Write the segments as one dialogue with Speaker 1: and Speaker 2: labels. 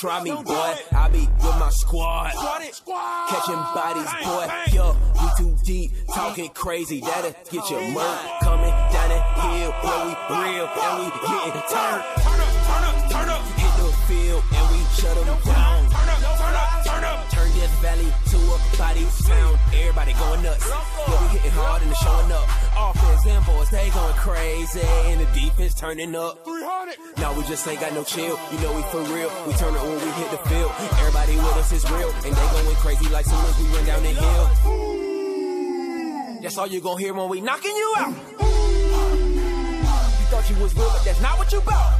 Speaker 1: try me, boy. I be with my squad. Catching bodies, boy. Yo, we too deep, talking crazy. That'll get your murk coming down the hill. Where we real and we getting turned. Turn up, turn up, turn up. Hit the field and we shut them down. Turn up, turn up, turn up. Turn Death Valley to a body town. Everybody going nuts. Yeah, we hitting hard and showing up. Offense and boys, they going crazy. And the defense turning up. 300. Now we just ain't got no chill. You know we for real. We turn it when we hit the field. Everybody with us is real. And they going crazy like soon as we run down the hill. That's all you gonna hear when we knocking you out. You thought you was real, but that's not what you bout.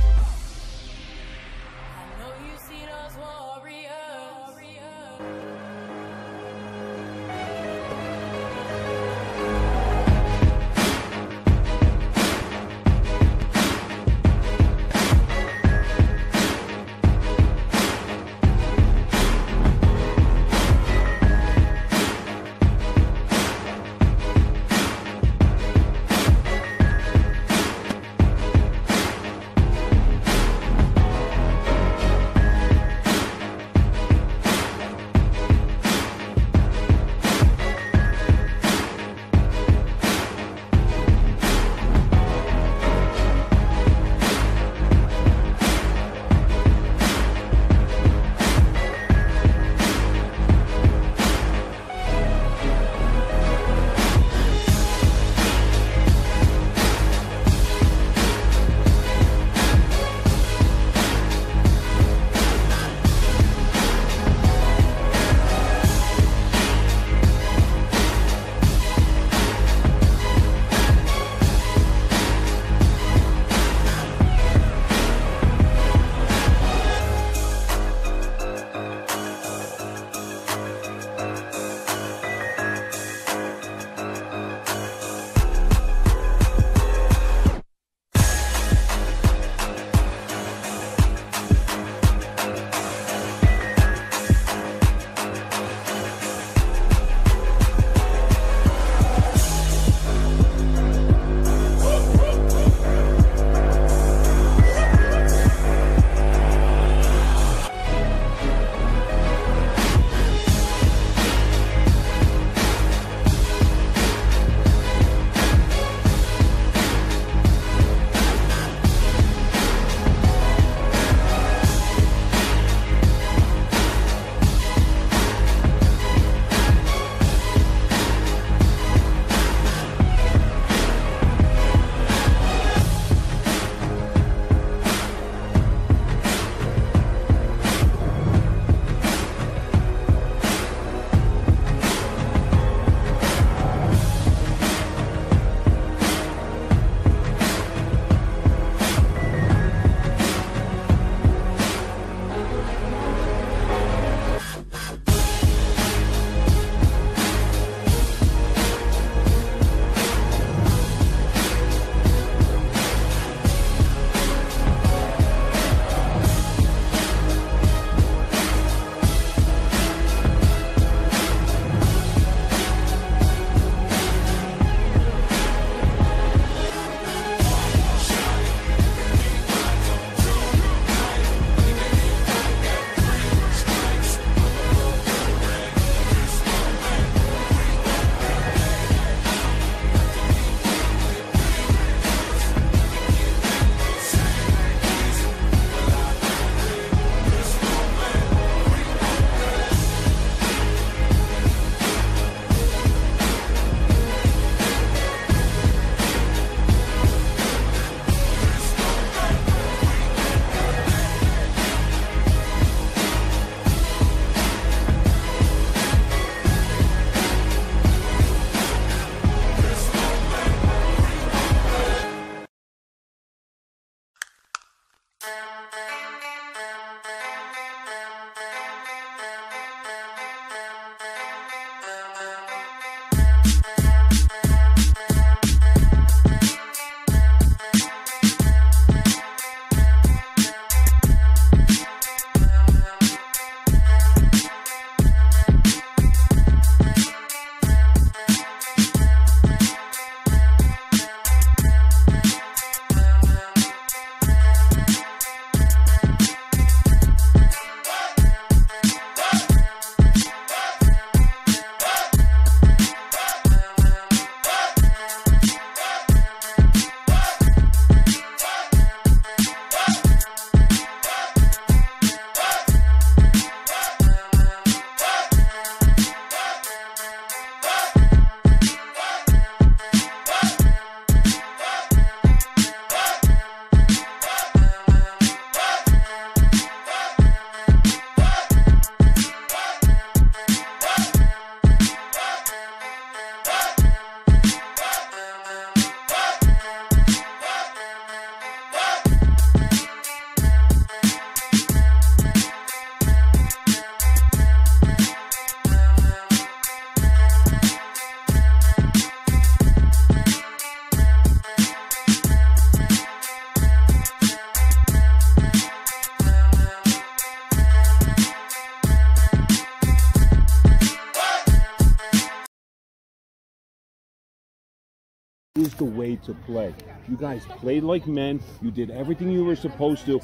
Speaker 2: Is the way to play. You guys played like men. You did everything you were supposed to.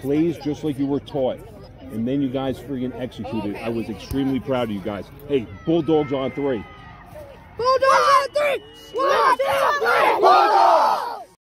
Speaker 2: Plays just like you were taught. And then you guys freaking executed. I was extremely proud of you guys. Hey, Bulldogs on three.
Speaker 3: Bulldogs on three! One, two, three! Bulldogs!